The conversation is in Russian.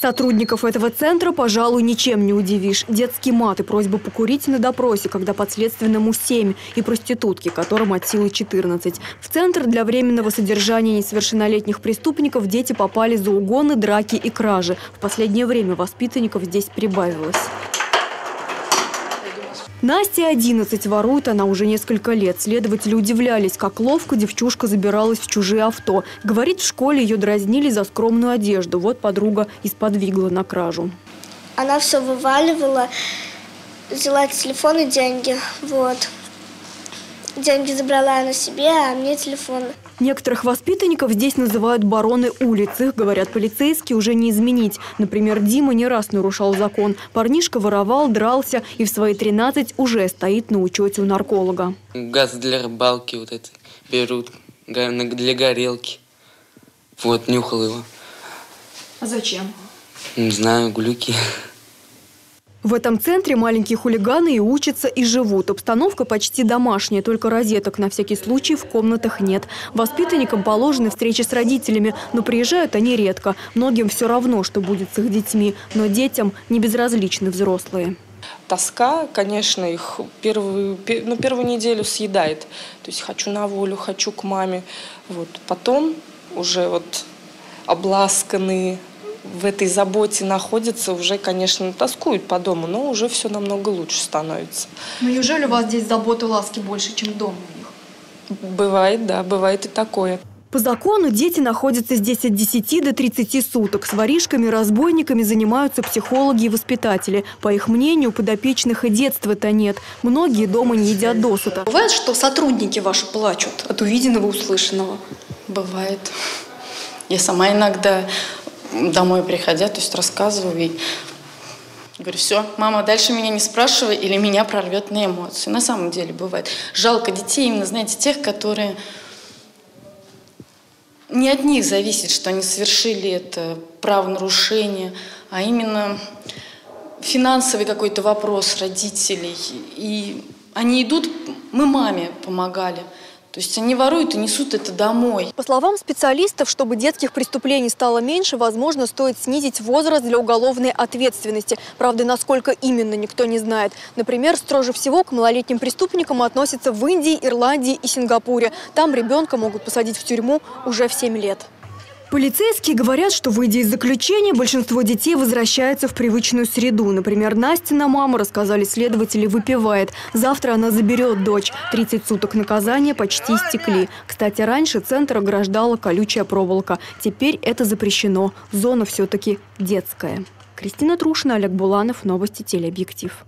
Сотрудников этого центра, пожалуй, ничем не удивишь. Детский мат и просьба покурить на допросе, когда подследственному 7, и проститутки, которым от силы 14. В центр для временного содержания несовершеннолетних преступников дети попали за угоны, драки и кражи. В последнее время воспитанников здесь прибавилось. Насте 11 ворует она уже несколько лет. Следователи удивлялись, как ловко девчушка забиралась в чужие авто. Говорит, в школе ее дразнили за скромную одежду. Вот подруга и на кражу. Она все вываливала, взяла телефон и деньги. Вот. Деньги забрала она себе, а мне телефон. Некоторых воспитанников здесь называют бароны улиц. Их, говорят полицейские, уже не изменить. Например, Дима не раз нарушал закон. Парнишка воровал, дрался и в свои 13 уже стоит на учете у нарколога. Газ для рыбалки вот это берут, для горелки. Вот, нюхал его. А зачем? Не знаю, глюки. В этом центре маленькие хулиганы и учатся, и живут. Обстановка почти домашняя, только розеток на всякий случай в комнатах нет. Воспитанникам положены встречи с родителями, но приезжают они редко. Многим все равно, что будет с их детьми, но детям не безразличны взрослые. Тоска, конечно, их первую, ну, первую неделю съедает. То есть хочу на волю, хочу к маме. Вот. Потом уже вот обласканные, в этой заботе находятся, уже, конечно, тоскуют по дому, но уже все намного лучше становится. Ну неужели у вас здесь заботы и ласки больше, чем дома у них? Бывает, да, бывает и такое. По закону дети находятся здесь от 10 до 30 суток. С воришками, разбойниками занимаются психологи и воспитатели. По их мнению, подопечных и детства-то нет. Многие дома не едят досыта. Бывает, что сотрудники ваши плачут от увиденного, услышанного? Бывает. Я сама иногда домой приходя, то есть рассказываю и говорю, все, мама, дальше меня не спрашивай или меня прорвет на эмоции. На самом деле бывает. Жалко детей, именно, знаете, тех, которые не от них зависит, что они совершили это правонарушение, а именно финансовый какой-то вопрос родителей. И они идут, мы маме помогали – то есть они воруют и несут это домой. По словам специалистов, чтобы детских преступлений стало меньше, возможно, стоит снизить возраст для уголовной ответственности. Правда, насколько именно, никто не знает. Например, строже всего к малолетним преступникам относятся в Индии, Ирландии и Сингапуре. Там ребенка могут посадить в тюрьму уже в 7 лет. Полицейские говорят, что, выйдя из заключения, большинство детей возвращается в привычную среду. Например, Настина мама, рассказали следователи, выпивает. Завтра она заберет дочь. 30 суток наказания почти истекли. Кстати, раньше центр ограждала колючая проволока. Теперь это запрещено. Зона все-таки детская. Кристина Трушина, Олег Буланов. Новости телеобъектив.